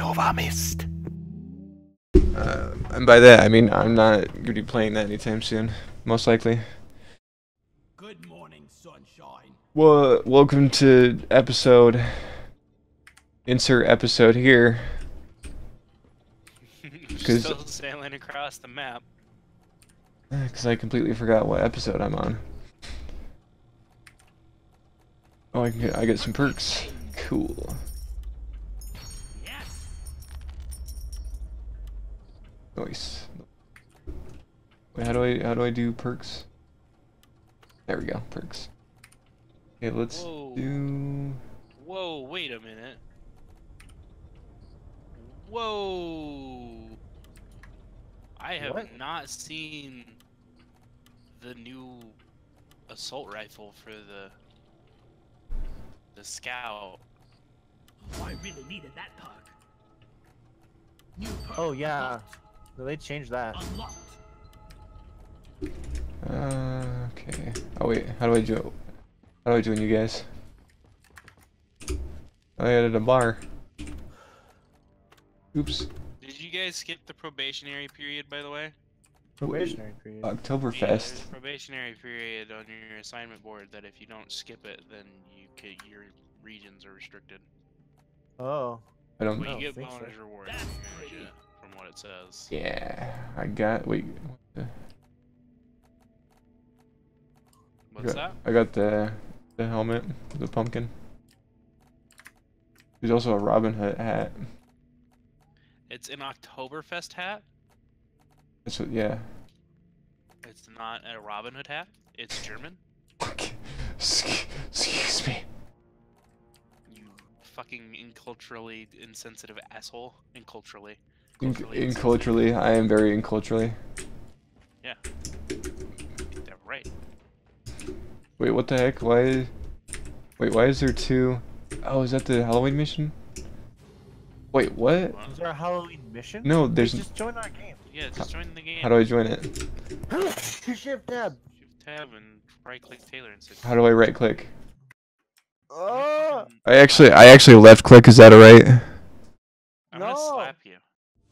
NovaMyst. Uh, and by that, I mean I'm not going to be playing that anytime soon, most likely. Good morning, sunshine. Well, welcome to episode. Insert episode here. 'Cause- Still sailing across the map. Because I completely forgot what episode I'm on. Oh, I can get, I get some perks. Cool. Nice. Wait, how do I how do I do perks? There we go, perks. Okay, let's Whoa. do. Whoa, wait a minute. Whoa. I have What? not seen the new assault rifle for the the scout. Oh, I really needed that perk. New perk. Oh yeah, unlocked. No, they changed that. Uh, okay. Oh wait, how do I do? How do I join you guys? I added a bar. Oops. Did you guys skip the probationary period by the way? Probationary period. Yeah, Oktoberfest. there's a probationary period on your assignment board that if you don't skip it, then you could, your regions are restricted. Oh, I don't. But Oh, you get think so. bonus rewards That's when you're pretty. legit, from what it says. Yeah, I got. Wait. what What's got- that? I got the the helmet, the pumpkin. There's also a Robin Hood hat. It's an Oktoberfest hat. That's what. Yeah. It's not a Robin Hood hat. It's German. Excuse excuse me. You fucking inculturally insensitive asshole. Inculturally. Culturally in insensitive. culturally, I am very inculturally. Yeah. Yeah, right. Wait, what the heck? Why? Wait, why is there two? Oh, is that the Halloween mission? Wait, what? Is Well, there a Halloween mission? No, Wait, there's. just join our game. yeah, just join the game. How do I join it? Shift tab. Shift tab and right click Taylor and say. How do I right click? Oh, ah! I actually, I actually left click. Is that alright? I'm gonna slap you.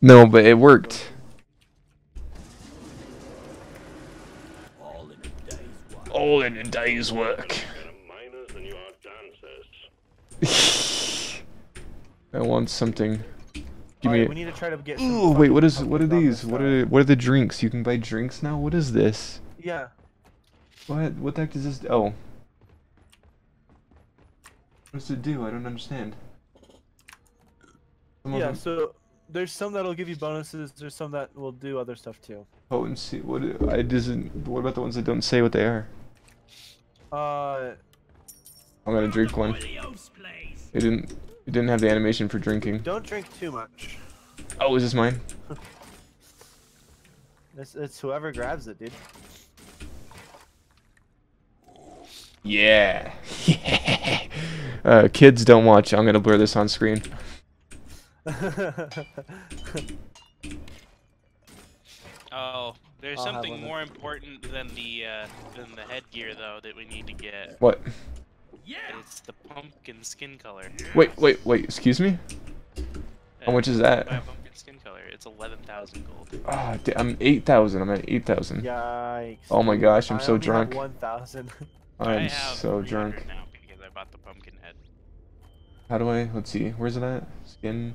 No, but it worked. All in a day's work. All in a day's work. I want something. Give Alright, me. we need to try to get. Ooh, wait. What is? What are pumpkins on these? What are? What are the drinks? You can buy drinks now. What is this? Yeah. What? What the heck does this? Oh. What does it do? I don't understand. Some Yeah. them- So there's some that'll give you bonuses. There's some that will do other stuff too. potency. What? I doesn't. What about the ones that don't say what they are? Uh, I'm gonna drink one. It didn't. It didn't have the animation for drinking. don't drink too much. Oh, is this mine? It's, it's whoever grabs it, dude. Yeah. uh, kids don't watch. I'm gonna blur this on screen. Oh, there's I'll something more important than the uh, than the headgear though that we need to get. What? Yeah. It's the pumpkin skin color. Wait, wait, wait. Excuse me. How Uh, much is that? a pumpkin skin color. It's eleven thousand gold. Ah, da- I'm eight thousand. I'm at eight thousand. Yikes. Oh my gosh, I'm I so only have drunk. 1,000. I I'm have so drunk. now because I bought the pumpkin head. How do I? Let's see. Where's it at? Skin.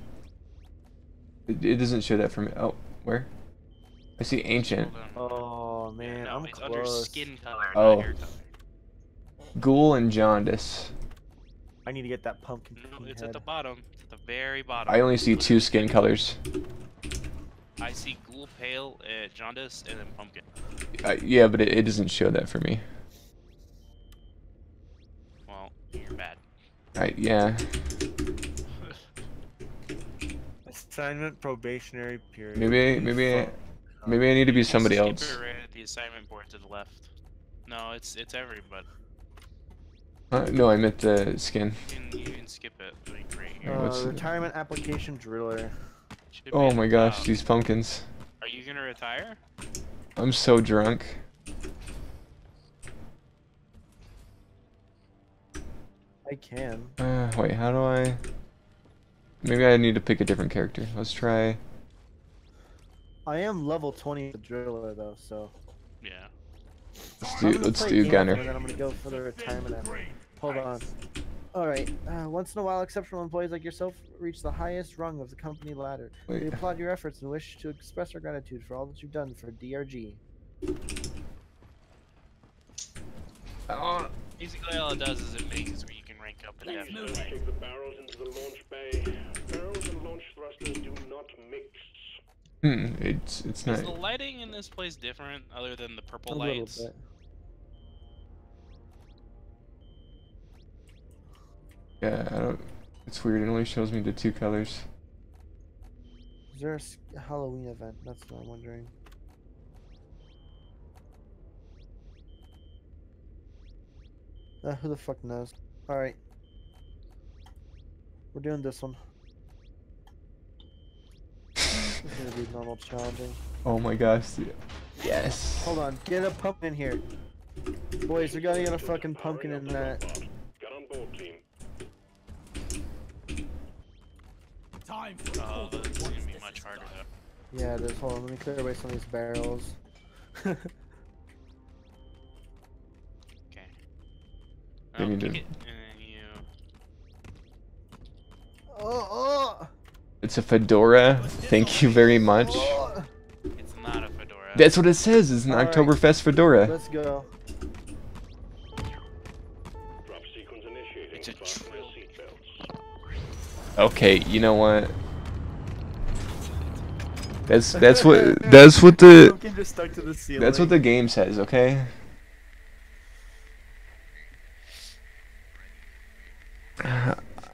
It, it doesn't show that for me. Oh, where? I see ancient. Oh man, no, I'm it's under skin color, Oh. not hair color. Ghoul and jaundice. I need to get that pumpkin. No, it's head. at the bottom, It's at the very bottom. I only see two skin colors. I see ghoul, pale, uh, jaundice, and then pumpkin. Uh, yeah, but it, it doesn't show that for me. Well, you're bad. I yeah. Assignment probationary period. Maybe maybe I, maybe I need to be somebody Skip else. it right at the assignment board to the left. No, it's it's everybody. Uh, no, I meant the skin. You can, you can skip it like right here. Uh, what's it? retirement application driller. Oh my gosh, top. these pumpkins. Are you gonna retire? I'm so drunk. I can. Uh, wait, how do I? Maybe I need to pick a different character. Let's try. I am level 20 the driller though, so. Yeah. Let's do let's do Gunner. And then I'm gonna go for the retirement. after. Hold on. All right. Uh, once in a while, exceptional employees like yourself reach the highest rung of the company ladder. We applaud your efforts and wish to express our gratitude for all that you've done for DRG. Oh, Basically, all it does is it makes it where you can rank up Let's move indefinitely. it. Take the barrels into the launch bay. Barrels and launch thrusters do not mix. hmm, it's it's Is not. the lighting in this place different other than the purple A little lights? bit. Yeah, I don't. It's weird. It only shows me the two colors. Is there a Halloween event? That's what I'm wondering. Uh, who the fuck knows? Alright. We're doing this one. This is gonna be normal challenging. Oh my gosh. dude. Yes. Hold on, get a pumpkin in here. Boys, we gotta get a fucking pumpkin in that. Get on board, team. Time for a Oh, cold that's gonna be this much harder though. Yeah, there's hold on, let me clear away some of these barrels. Okay. Then Oh, you it, and then you. oh, oh, It's a fedora. Thank you very much. It's not a fedora. That's what it says. It's an Alright. Oktoberfest fedora. Let's go. Drop sequence initiating. It's a Fasten your trill. seatbelts. Okay, you know what? That's that's what that's what the Pumpkin just stuck to the ceiling. that's what the game says. Okay.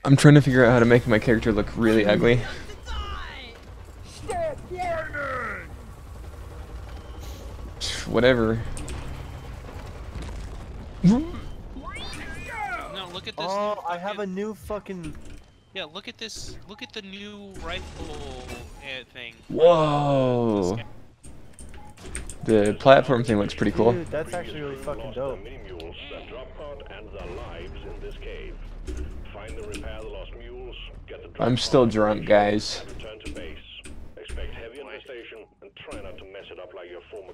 I'm trying to figure out how to make my character look really ugly. Whatever. No, look at this. Oh, new I have a new fucking. Yeah, look at this. Look at the new rifle uh, thing. Whoa. The platform thing looks pretty cool. Dude, that's actually really fucking dope. I'm still drunk, guys.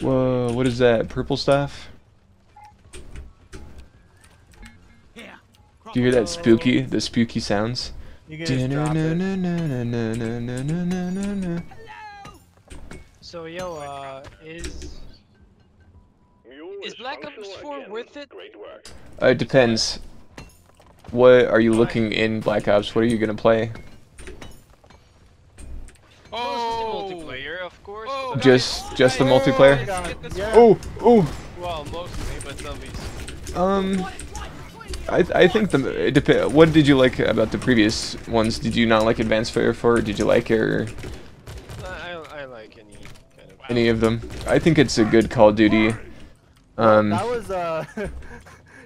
Whoa, what is that? Purple staff? Do you hear that spooky, the spooky sounds? So yo, uh, is is Black Ops 4 worth it? Oh, it depends. What are you looking in Black Ops? What are you gonna play? oh, just the multiplayer, of course. Oh, Just just the multiplayer? let's get this- Yeah. Oh, oh. Well, mostly, but zombies. Um, I I think the it dep- What did you like about the previous ones? Did you not like Advanced Fire 4? Did you like or I, I like any kind of. any of them? I think it's a good Call of Duty. Um, that was uh,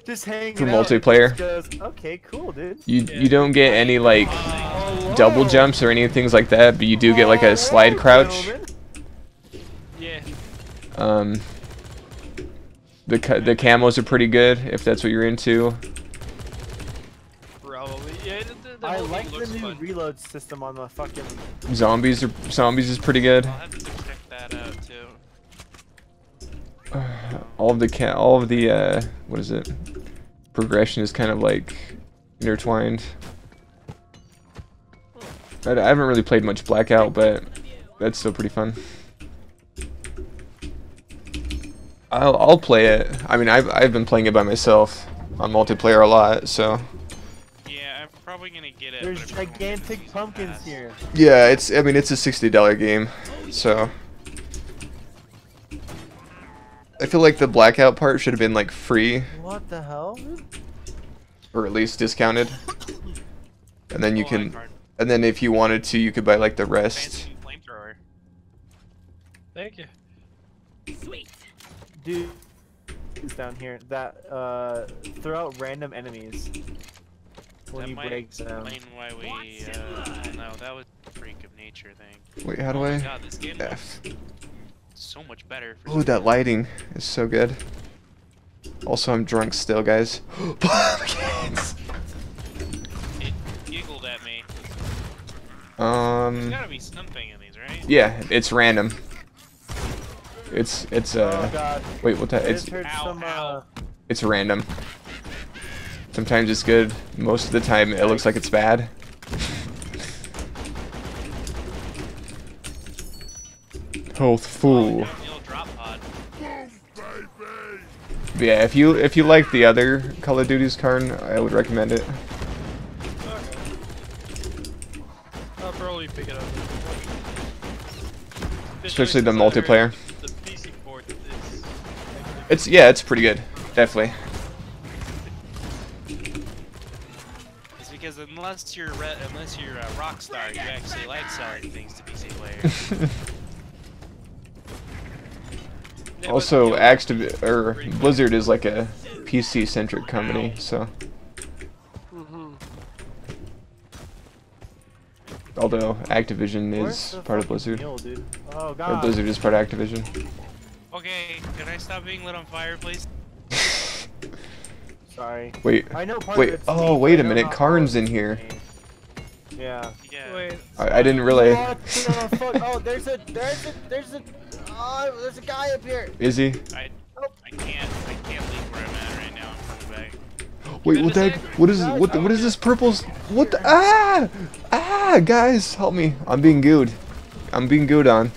just hanging For out, multiplayer. just goes, okay, cool, dude. you you don't get any like Oh, double jumps or any things like that, but you do get like Oh, a slide whoa, crouch. gentlemen. Yeah. Um, the ca- the camos are pretty good if that's what you're into. Probably. Yeah. The, the, the I like the new fun. reload system on the fucking. Zombies are zombies is pretty good. I'll have to check that out too. all of the ca- all of the uh, what is it? Progression is kind of like intertwined. I, I haven't really played much Blackout, but that's still pretty fun. I'll I'll play it. I mean, I've I've been playing it by myself on multiplayer a lot, so Yeah, I'm probably gonna get it. There's but I probably won't gigantic pumpkins here. yeah, it's I mean it's a sixty dollar game, so I feel like the Blackout part should have been like free What the hell? or at least discounted, and then you can and then if you wanted to, you could buy like the rest. Flamethrower. Thank you. Sweet. Dude, is down here that uh throw out random enemies when that you might break them. why we. Uh, no, that was freak of nature thing. Wait, how do oh I? God, this game F. looks so much better. For Oh, some that lighting is so good. Also, I'm drunk still, guys. Pumpkins! It giggled at me. There's Um, gotta be something in these, right? yeah, it's random. It's it's Oh uh god. wait what that it's just heard Ow, some. Uh, ow. it's random. Sometimes it's good. Most of the time it looks like it's bad. Health full. Downhill drop pod. But yeah, if you if you like the other Call of Duty's Karn, I would recommend it. Uh, okay. I'll probably pick it up. Especially the multiplayer. The PC port is actually It's yeah, it's pretty good. Definitely. It's because unless you're re- unless you're a rock star, you actually like selling things to PC players. Yeah, but Also, the- Activ or Blizzard is like a PC centric company, so Mhm. although Activision is part of Blizzard, mule, dude? Oh or. Blizzard is part of Activision. okay, can I stop being lit on fire, please? Sorry. Wait, I know part wait. of it's Oh, me, wait but a I know minute. not Karn's in here. Yeah. Yeah. Wait. I, I didn't really. What the fuck? Oh, there's a, there's a, there's a, oh, there's a guy up here. Is he? I I can't I can't leave where I'm at right now. I'm coming back. Wait, what the heck? What is what? The, what is this purple? What the? Ah! Ah! Guys, help me! I'm being gooed. I'm being gooed on.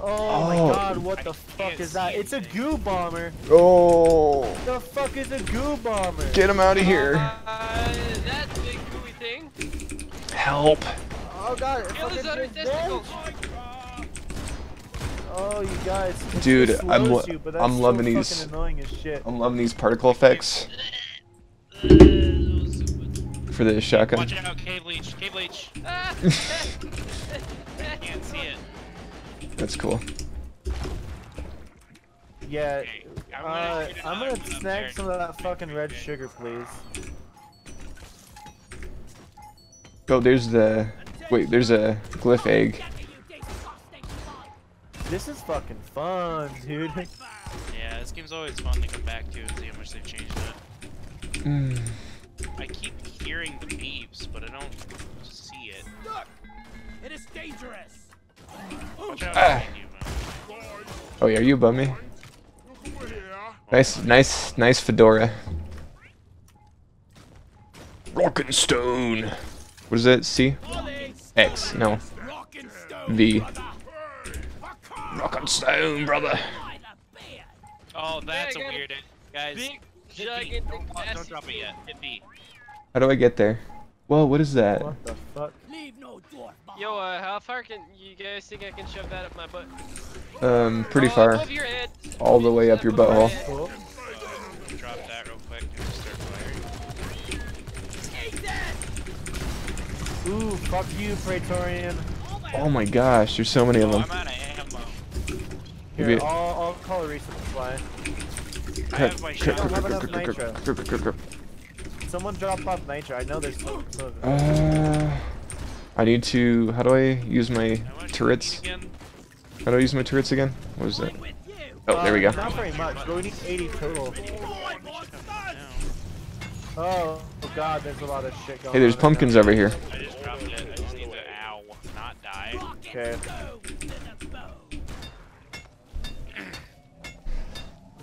Oh, my Oh. god, what I the fuck is that? It's a goo bomber. Oh! The fuck is a goo bomber? Get him out of here! Uh, that big gooey thing. Help! Oh god, Kill his fucking other just testicles. Oh, you guys. it Dude, I'm lo- you, I'm so loving these. as shit. I'm loving these particle effects for the shotgun. Watch out, cave leech, cave leech. Ah. Can't see it. That's cool. Yeah. Okay, I'm Uh, gonna I'm gonna snag there. some of that fucking red sugar, please. Oh, there's the. Wait, there's a glyph egg. This is fucking fun, dude. Yeah, this game's always fun to come back to and see how much they've changed it. Mm. I keep hearing the beeps, but I don't see it. It is dangerous. Watch out Ah. you. Oh yeah, are you above me? Nice, nice, nice fedora. Rockin' stone. What is that? C? X? No. Rock and. V. brother. Rock on stone, brother. By the beard. Oh, that's Yeah, I a got a weird. Guys, Big, hit B. gigantic, Don't, don't drop it yet. Hit B. How do I get there? Whoa, what is that? What the fuck? Leave no dwarf. Yo, uh, how far can you guys think I can shove that up my butt? Um, pretty Oh, far. Above your head. All the way up your butthole. Cool. Drop that real quick and just start firing. Take that. Ooh, fuck you, Praetorian. Oh my gosh, there's so many of Oh, them. I'm out of ammo. Here, Maybe- I'll, I'll call a resupply. I have my crap, shotgun. have enough nitro. Someone drop off nitro. I know there's some. some of it. Uh, I need to. How do I use my How much turrets? do you need again? How do I use my turrets again? What is that? I'm. Oh, there we Uh, go. Not very much, but we need 80 total. Oh, oh god, there's a lot of shit going on. Hey, there's right pumpkins now. over here. I just dropped it. I just need to ow, not die. Okay.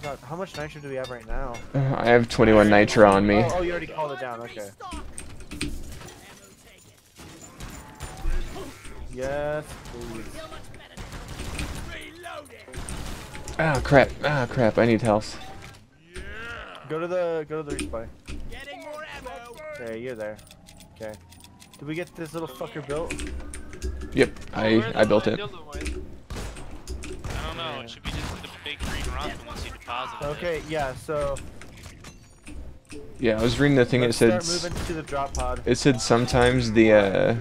God, how much nitro do we have right now? Uh, I have 21 nitro on me. Oh, oh, you already called it down. Okay. Yes, please. Ah, crap. Ah, crap. I need health. Go to the go to the resupply. Getting more ammo. There, you're there. Okay. Did we get this little fucker built? Yep, Oh, I I built it. I don't know. It should be just the big green rock unless you deposit it. Okay, yeah. So Yeah, I was reading the thing. It let's said start moving to the drop pod. it said sometimes the uh,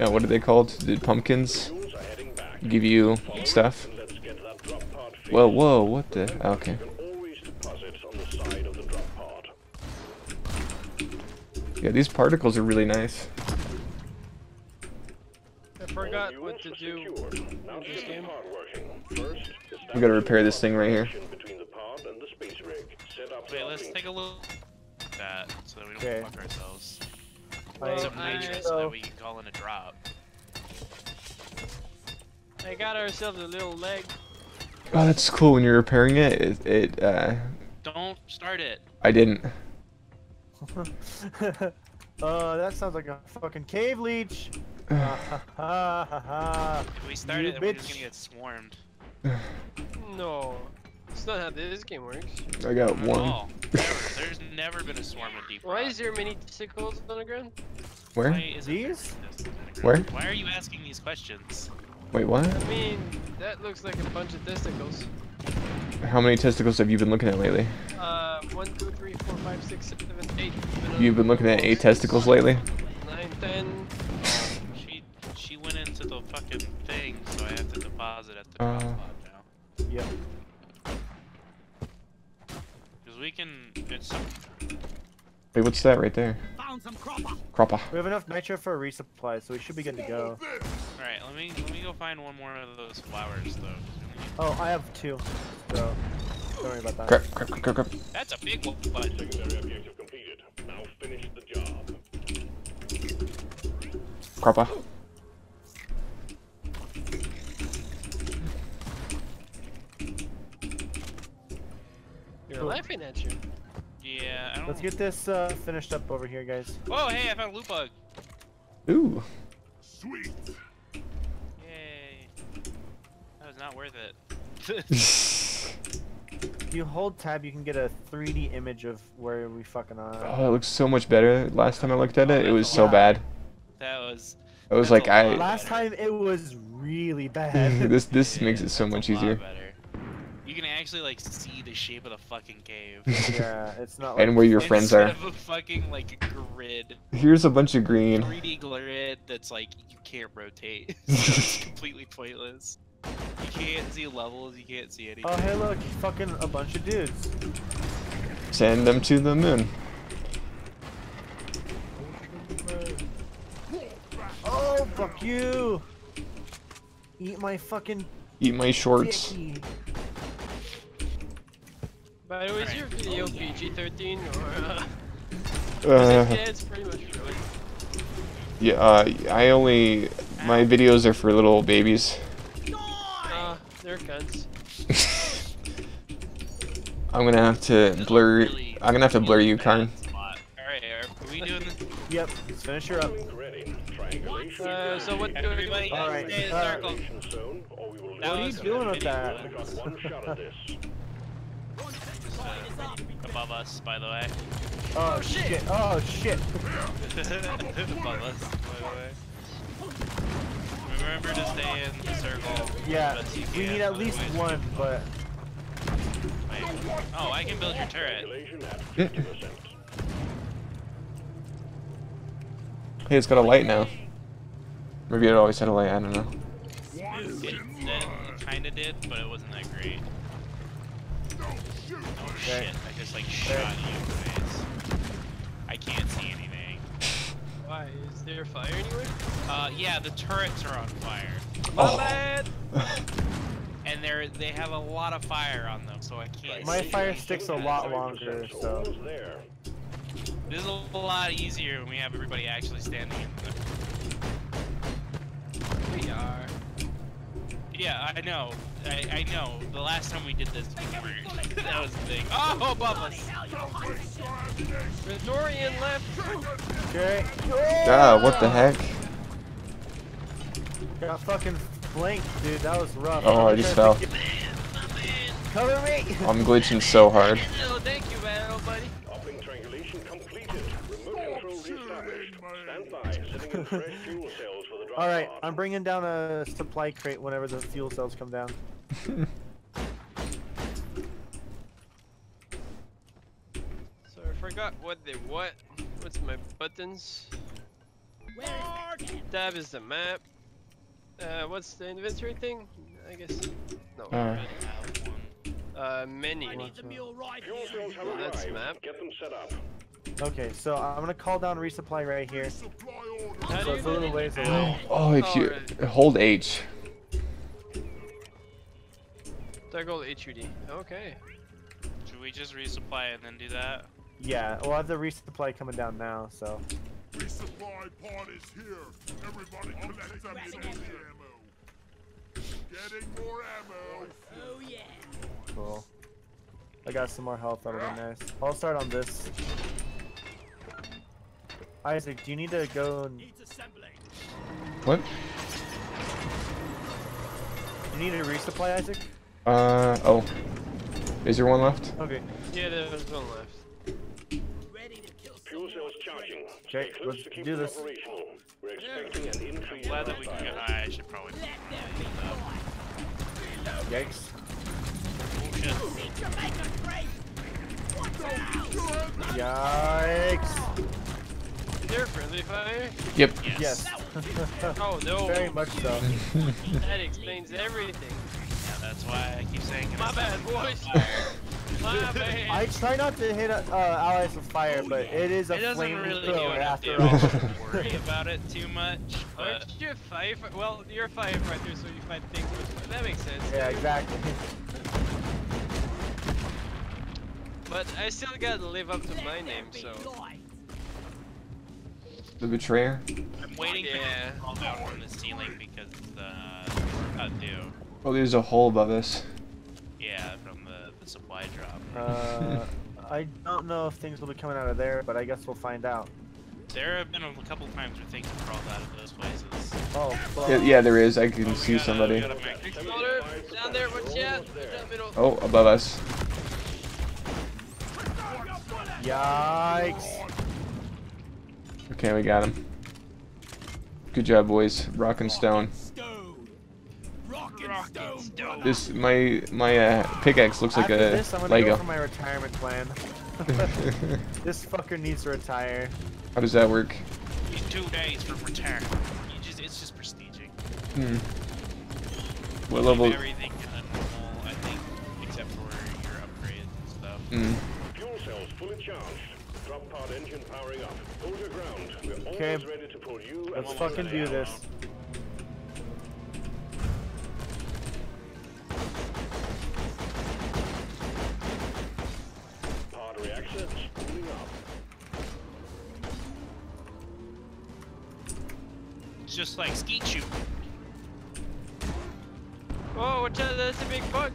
yeah, what are they called? The pumpkins Mules are heading back. give you stuff. Let's get that drop pod fixed. Whoa, whoa, what the? Okay. You can always deposit on the side of the drop pod. Yeah, these particles are really nice. I forgot All what to do. are secured. Now in this get the game. pod working. First, We gotta repair this thing right here. establish between the pod and the space rig. Set up Wait, let's take a look at that so that we don't Okay. fuck ourselves. some I- nitrous so that we can call in a drop. I got ourselves a little leg. Oh, that's cool. When you're repairing it, it, it uh, Don't start it. I didn't. uh, that sounds like a fucking cave leech. Ha, ha, ha, ha. If we start You it, we're just bitch. gonna get swarmed. No. It's not how this game works. I got one. all. Never. There's never been a swarm in deep Why rock. is there many testicles on the ground? Where? Why isn't These? testicles in the Where? Why are you asking these questions? Wait, what? I mean, that looks like a bunch of testicles. How many testicles have you been looking at lately? Uh, one, two, three, four, five, six, seven, eight. You've been looking at eight testicles lately? Nine, ten. She she went into the fucking thing, so I have to deposit at the Uh. drop pod now. Yep. Because we can. It's Wait, what's that right there? Found some Croppa. Croppa. We have enough nitro for a resupply, so we should be good to go. all right. Let me let me go find one more of those flowers though. we Oh, I have two. So, don't worry about that. Crap, crap, crap, crap, crap. That's a big one. But Secondary objective completed. Now finish the job. Croppa. You're laughing at you. yeah, I don't. Let's get this uh, finished up over here, guys. Oh hey, I found a loot bug. Ooh. Sweet. Yay. That was not worth it. If you hold tab, you can get a 3D image of where we fucking are. Oh, it looks so much better. Last time I looked at it, it was so bad. that was. It was like, I. lot. Last time it was really bad. this this makes it so much easier. better. You actually like see the shape of the fucking cave. yeah, it's not like And where your friends Instead are. of a fucking like grid, Here's a bunch of green. 3D grid that's like you can't rotate. so it's completely pointless. You can't see levels. You can't see anything. Oh, hey, look, fucking a bunch of dudes. Send them to the moon. Oh, fuck you! Eat my fucking Eat my shorts. dicky. By the way, is your video PG-13 or uh? 'cause Uh, yeah, it's pretty much really. yeah, uh, I only my videos are for little babies. Uh, they're cunts. I'm gonna have to blur. I'm gonna have to blur you, Karn. Alright, are we doing this? Yep, let's finish her up. Ready. Uh, so what do we do? With- Alright, stay in the uh, circle. Action zone, or we will That What are you was doing with that? Only got one shot at this. Above us, by the way. Oh, oh shit. Oh, shit. Above us, by the way. Remember to stay in the circle. Yeah, as best you we can, need at least one, but Wait. Oh, I can build your turret. Triangulation at 50%. Hey, it's got a light now. Maybe it always had a light. I don't know. It, it kinda did, but it wasn't that great. Oh shit, I just like shot you in the face. I can't see anything. Why? Is there fire anywhere? Uh, yeah, the turrets are on fire. My Oh. bad! And they're, they have a lot of fire on them, so I can't my see fire anything. sticks a lot longer, so. Almost there. This is a lot easier when we have everybody actually standing in the... We are. Yeah, I know. I, I know. The last time we did this, we weren't. that was the thing. Oh, above us! Praetorian left! Okay. Ah, what the heck? Got fucking flanked, dude. That was rough. Oh, I just fell. Cover me! I'm glitching so hard. Oh, thank you, Barrel, buddy. Stand by. Sitting in fresh fuel cells for the drop Alright, pod. I'm bringing down a supply crate whenever the fuel cells come down. So I forgot what they what. What's my buttons? Tab is the map. Uh, what's the inventory thing? I guess. No. Uh, Uh, menu. I need the mule right Fuel cells have Oh, that's arrived. map. Get them set up. Okay, so I'm gonna call down resupply right here. How So it's a little ways away. oh, if you Alright. hold H. Toggle HUD. Okay. Should we just resupply and then do that? Yeah, we'll have the resupply coming down now, so. Resupply pod is here. Everybody oh, collect ammunition ammo. Getting more ammo. Oh yeah. Cool. I got some more health. That'll be nice. I'll start on this. Isaac, do you need to go and Needs assembling. What? you need to resupply, Isaac? Uh, oh. Is there one left? Okay. Yeah, there's one left. Ready to kill Fuel cells charging. Okay, Stay close let's to do them this. We're expecting an increase Glad in that we can hostile. go. I should probably. Let there be light. Yikes. Shit. Need to make a break. What the hell? Yikes. They're friendly fire? Yep. Yes. Oh no. Very much so. That explains everything. Yeah, that's why I keep saying. My bad, not boys. My bad. I try not to hit uh, allies with fire, but it is a It doesn't flame really thrower do enough after to all. worry about it too much, but Aren't you a firefighter? Well, you're a firefighter, so you fight things with. That makes sense. Yeah, exactly. But I still gotta live up to my name, so. Light. The betrayer. I'm waiting Yeah. for it to fall down from the ceiling because uh, we're about due. Oh, there's a hole above us. Yeah, from the, the supply drop. Uh, I don't know if things will be coming out of there, but I guess we'll find out. There have been a couple times where things have crawled out of those places. Oh, well, Yeah, yeah, there is. I can We see gotta- somebody. we gotta make- Exploder, down there, watch out! Oh, above us. yikes. Okay, we got him. Good job, boys. Rock and stone. Stone. Rock and stone. This my my uh, pickaxe looks like After a this, I'm gonna Lego. go for my retirement plan. this fucker needs to retire. How does that work? These two days from return. You just, it's just prestiging. Hmm. What You level? Everything kind normal, I think, except for your upgrades and stuff. Hmm. Fuel cells fully charged. Drop pod engine powering up. Hold your ground. We're almost Okay. ready to pull you and Let's one fucking do this. Pod reactor spooling up. It's just like skeet shoot. Oh, watch out, that's a big bug!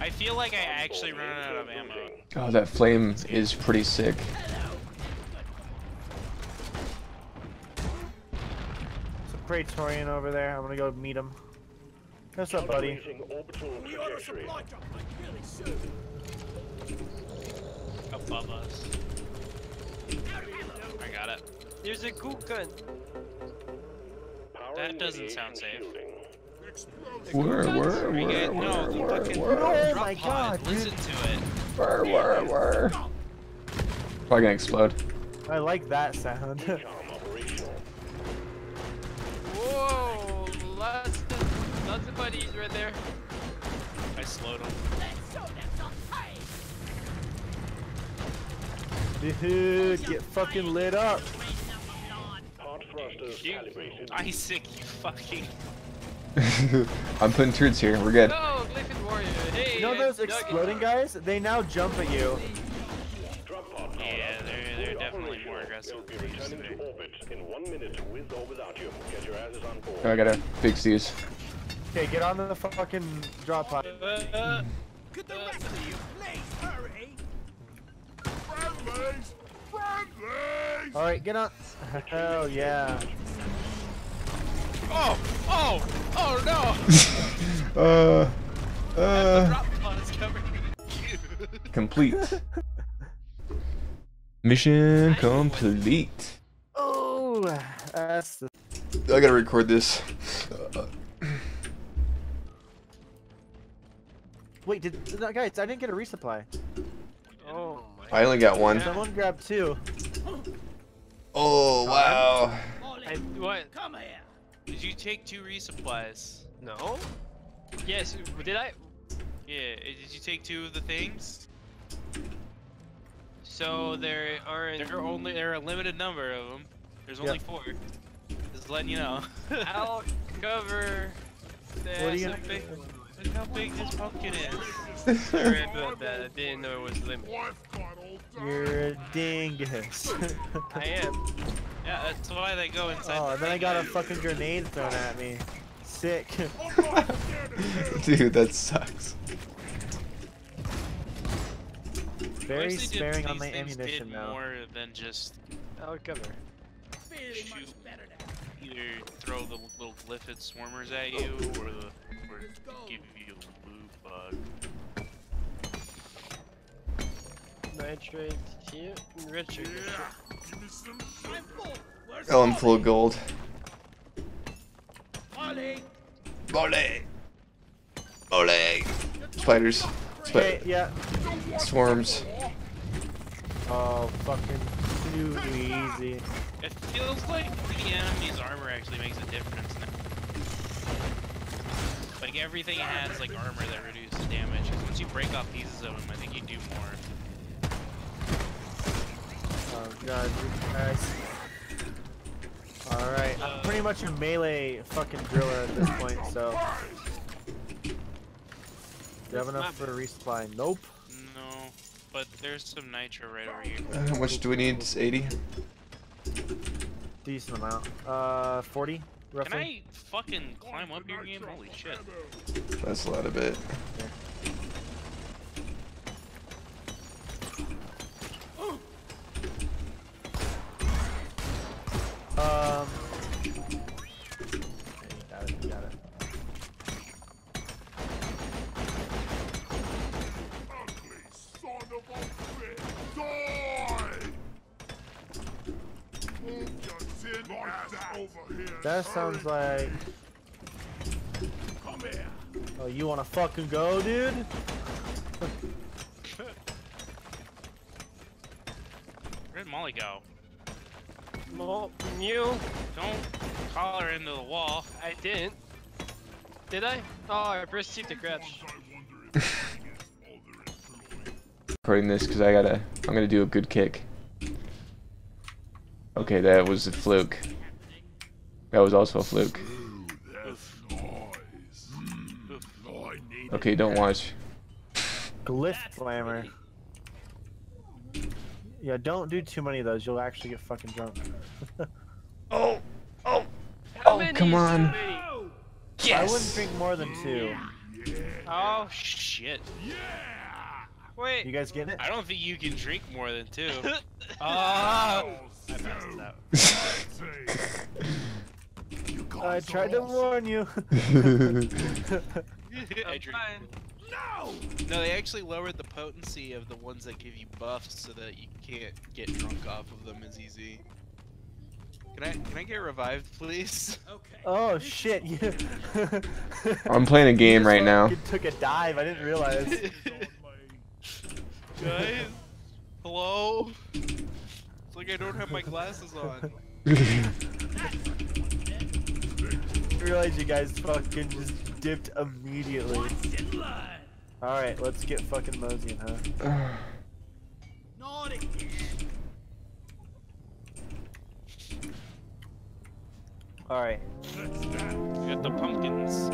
I feel like I actually ran out of ammo. Oh, that flame is pretty sick. It's a Praetorian over there. I'm gonna go meet him. What's up, buddy? Calculating orbital We ought to trajectory. supply drop like really soon. Above us. I got it. There's a Kukan! Power That doesn't sound safe. Shielding. Where, where, Are you where, guys- no, where, the where, fucking where, Oh drop my God. Listen to it. where, where, where? Probably gonna explode. I like that sound. Whoa! Lots of, lots of buddies right there. I slowed him. Let's show them some pain. Dude, get fucking lit up. Pod thrusters You, calibrated. Isaac, you fucking. I'm putting turrets here. We're good. Glyphid Warrior! Hey! You know those dug it. exploding guys? They now jump at you. Drop pod powered Yeah, they're they're definitely more aggressive They'll be than they used to returning be. to orbit in one minute with or without you. Get your asses on board. Oh, I gotta fix these. Okay, get on the fucking drop pod. Uh, Could the rest of you please hurry? Friendlies! Friendlies! Alright, get on. Hell yeah. Oh! Oh! Oh no! Uh, the uh, drop pod is covering you. complete. Mission complete. Oh, that's the. I gotta record this. Wait, did no, guys? I didn't get a resupply. oh my. I only got one. Someone grabbed two. Oh wow. Molly, I, what? come here. Did you take two resupplies? No? Yes, did I? Yeah. eh, Did you take two of the things? So there aren't. There are only there are a limited number of them. There's only Yep. four. Just letting you know. I'll cover. The What are you how gonna- big- Look how big this pumpkin is. Sorry about that. I didn't know it was limited. Wife cuddled. You're a dingus. I am. Yeah, that's why they go inside. oh, the and then I got a fucking grenade thrown at me. Sick. Dude, that sucks. Very Wish they did- sparing on my ammunition did now. more than just oh, I'll cover. Shoot. better now. either throw the little glyphid swarmers at you or the or give you a blue bug. Nitrate here. Enricher. Give me some sugar. I'm full. Where's Oh, I'm full of gold. Molly? Ole! Ole! Spiders. Okay, Sp yeah. swarms. Oh, fucking too easy. It feels like the enemy's armor actually makes a difference now. Like everything has like armor that reduces damage. 'cause once you break off pieces of them, I think you do more. Oh god, you guys. Alright, I'm pretty much a melee fucking driller at this point, so. Do you have enough for a resupply? Nope. No, but there's some nitro right over here. Uh, How much do we need? 80? Decent amount. Uh, 40, Roughly. Can roughly. I fucking climb up your game? Holy shit. That's a lot of it. Um. That sounds like. Come here. Oh, you wanna fucking go, dude? Where'd Molly go? Mo Mew. Don't call her into the wall. I didn't. Did I? Oh, I pressed C to crouch. I wonder if you get all their influence. Recording this because I gotta. I'm gonna do a good kick. Okay, that was a fluke. That was also a fluke. Ooh, that's nice. I need Okay, don't watch. Glyphid Slammer. Yeah, don't do too many of those. You'll actually get fucking drunk. Oh! Oh! Oh, come on. many? I wouldn't drink more than two. Oh shit. Wait. You guys getting it? I don't think you can drink more than two. Oh, I passed it out. I tried to warn you. I I'm drink. fine. No! No, they actually lowered the potency of the ones that give you buffs so that you can't get drunk off of them as easy. Can I can I get revived, please? Okay. oh shit! I'm playing a game right now. fucking Took a dive. I didn't realize. Guys, hello. It's like I don't have my glasses on just realize you guys fucking just dipped immediately. Alright, let's get fucking moseying, huh? Not. Alright. Get the pumpkins.